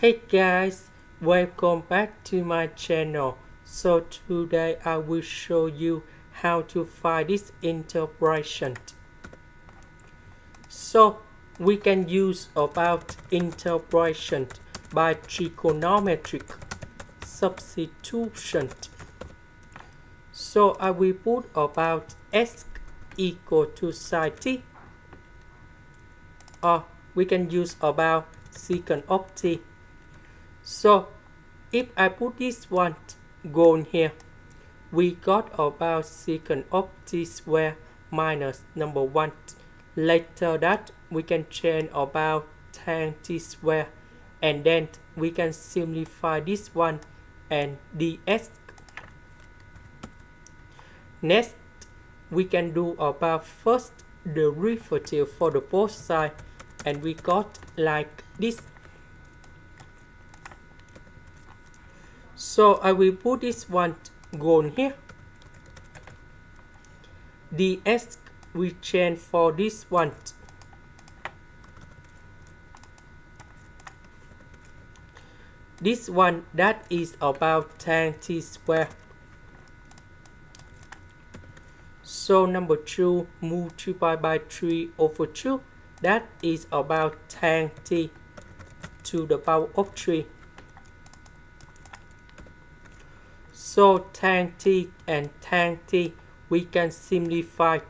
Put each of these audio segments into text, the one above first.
Hey guys, welcome back to my channel. So today I will show you how to find this integration. So we can use about integration by trigonometric substitution. So I will put about s equal to sine t or we can use about secant of t. So if I put this one goal here, we got about secant of t square minus number one. Later that we can change about tan t square and then we can simplify this one and ds. Next, we can do about first the derivative for the both side and we got like this so I will put this one gone here. Ds we change for this one. This one that is about tan t square. So number 2 multiplied by 3 over 2 that is about tan t to the power of 3. So tan t and tan t we can simplify.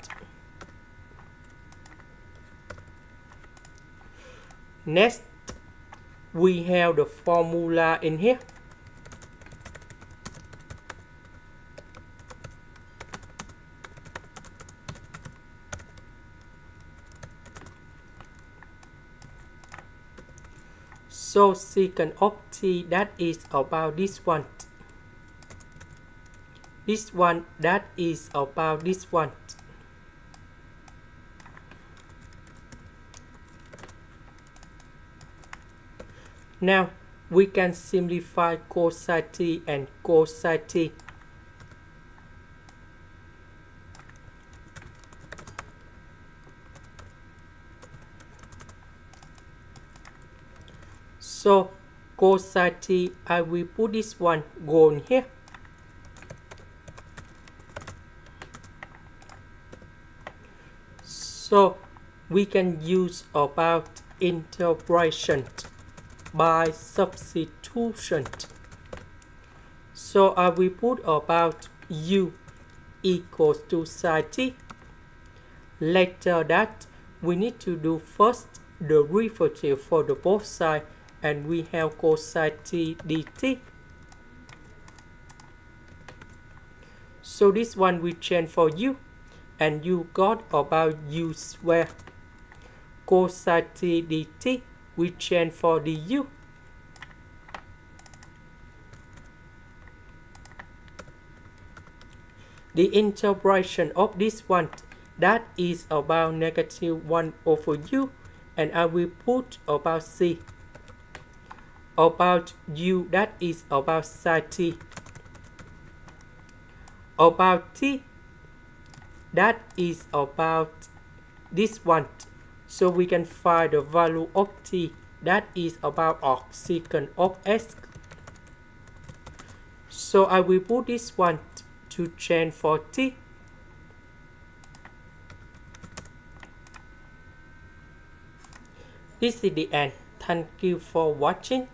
Next, we have the formula in here. So secant of t that is about this one. This one that is about this one. Now we can simplify cosine t and cosine t. So cosine t, I will put this one gone here. So we can use about integration by substitution. So I will put about u equals to sine t. Later that we need to do first the derivative for the both sides and we have cosine t dt. So this one we change for u and you got about u square. Cosine t dt we change for du. The integration of this one that is about negative 1 over u and I will put about c about u that is about sine t about t that is about this one. So we can find the value of t. That is about secant of s. So I will put this one to change for t. This is the end. Thank you for watching